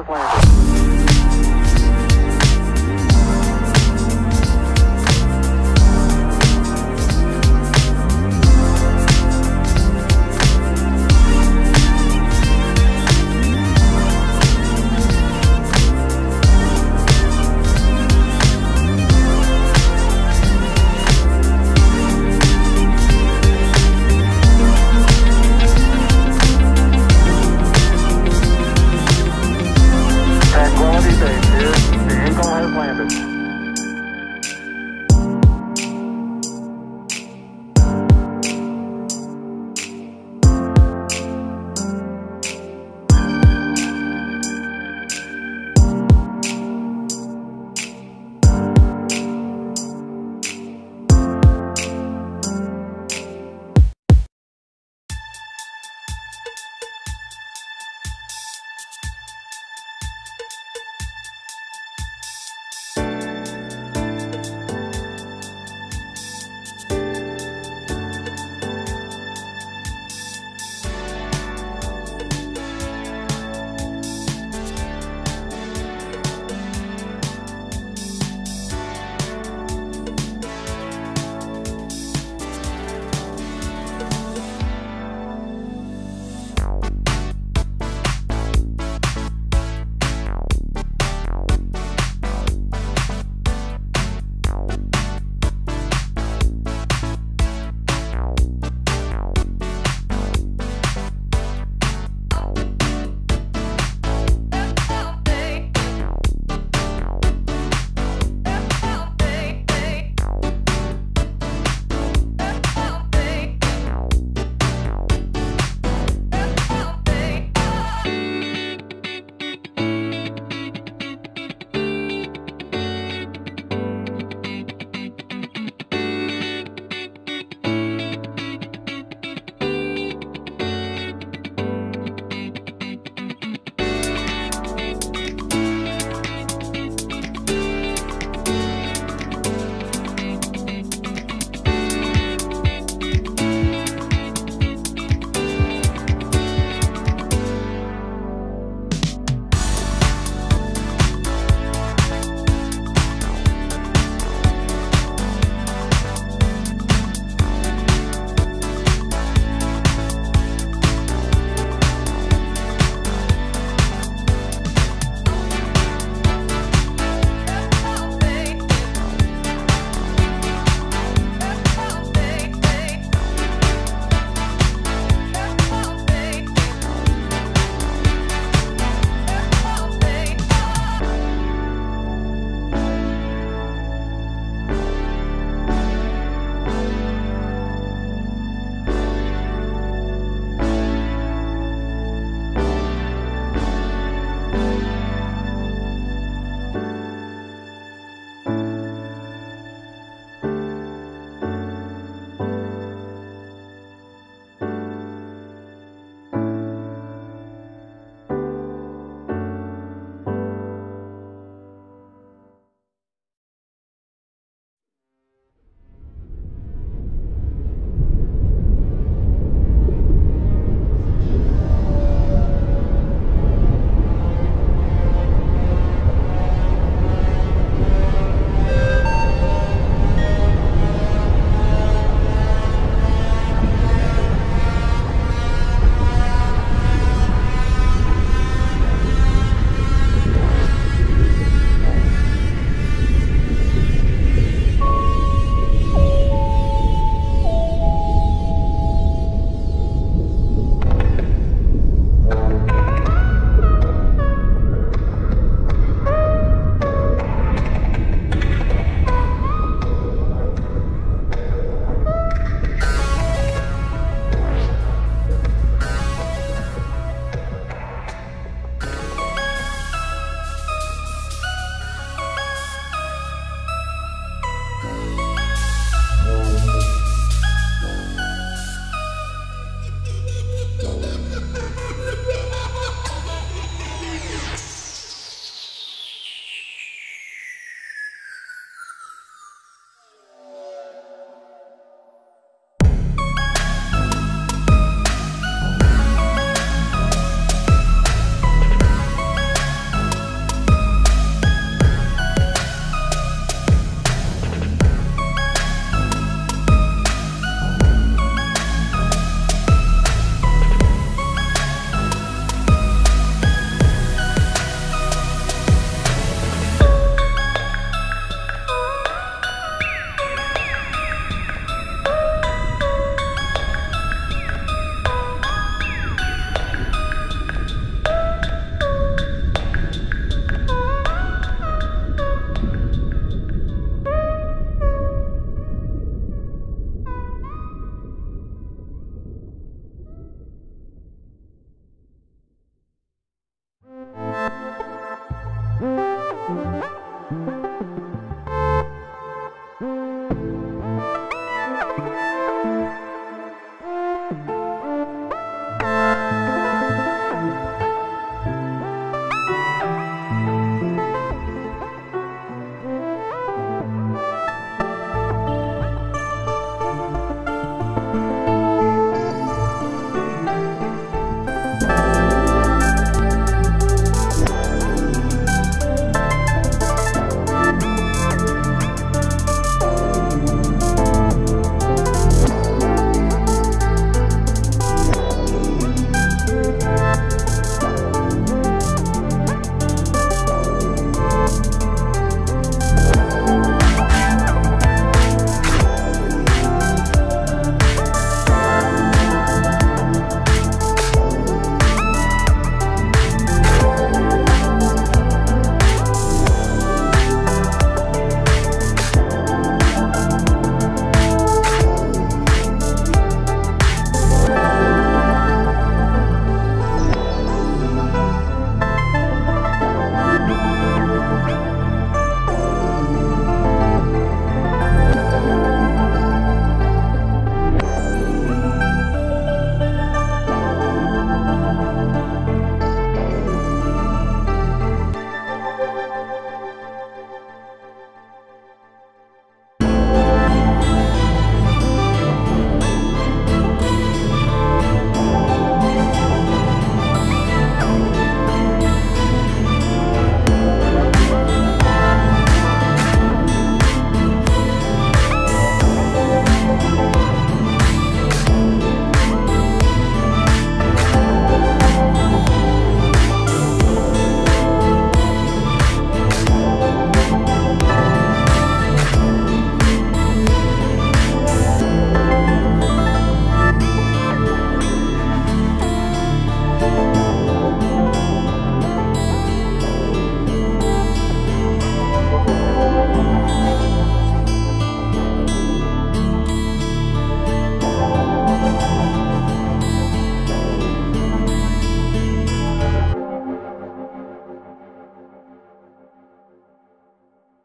Has landed.